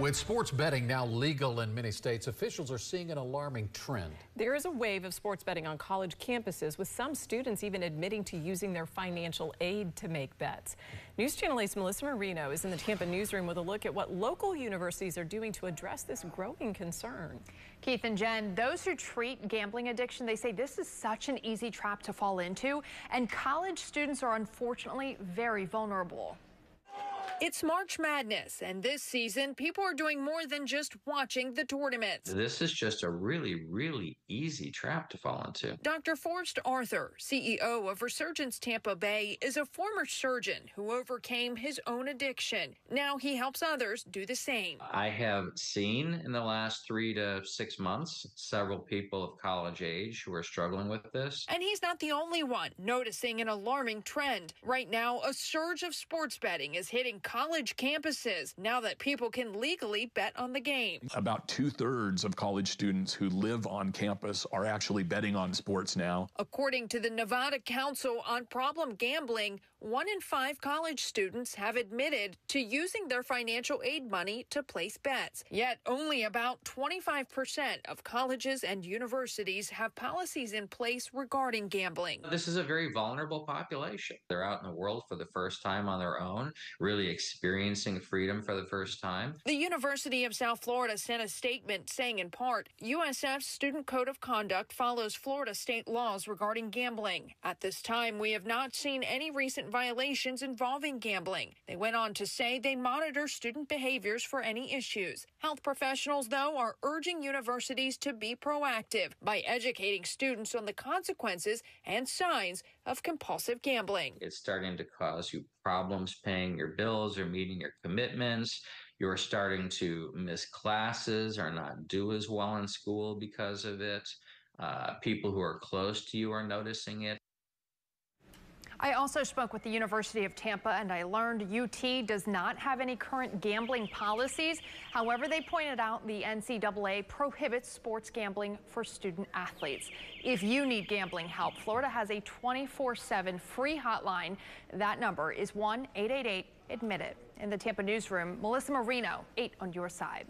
With sports betting now legal in many states, officials are seeing an alarming trend. There is a wave of sports betting on college campuses, with some students even admitting to using their financial aid to make bets. News Channel 8's Melissa Marino is in the Tampa newsroom with a look at what local universities are doing to address this growing concern. Keith and Jen, those who treat gambling addiction, they say this is such an easy trap to fall into, and college students are unfortunately very vulnerable. It's March Madness, and this season, people are doing more than just watching the tournaments. This is just a really, really easy trap to fall into. Dr. Forrest Arthur, CEO of Resurgence Tampa Bay, is a former surgeon who overcame his own addiction. Now he helps others do the same. I have seen in the last three to six months several people of college age who are struggling with this. And he's not the only one noticing an alarming trend. Right now, a surge of sports betting is hitting college campuses now that people can legally bet on the game. About two thirds of college students who live on campus are actually betting on sports now. According to the Nevada Council on Problem Gambling, one in five college students have admitted to using their financial aid money to place bets. Yet only about 25% of colleges and universities have policies in place regarding gambling. This is a very vulnerable population. They're out in the world for the first time on their own, really experiencing freedom for the first time. The University of South Florida sent a statement saying, in part, USF's Student Code of Conduct follows Florida state laws regarding gambling. At this time, we have not seen any recent violations involving gambling. They went on to say they monitor student behaviors for any issues. Health professionals, though, are urging universities to be proactive by educating students on the consequences and signs of compulsive gambling. It's starting to cause you problems paying your bills or meeting your commitments. You're starting to miss classes or not do as well in school because of it. Uh, people who are close to you are noticing it. I also spoke with the University of Tampa and I learned UT does not have any current gambling policies. However, they pointed out the NCAA prohibits sports gambling for student athletes. If you need gambling help, Florida has a 24-7 free hotline. That number is 1-888-ADMIT-IT. In the Tampa newsroom, Melissa Marino, 8 on your side.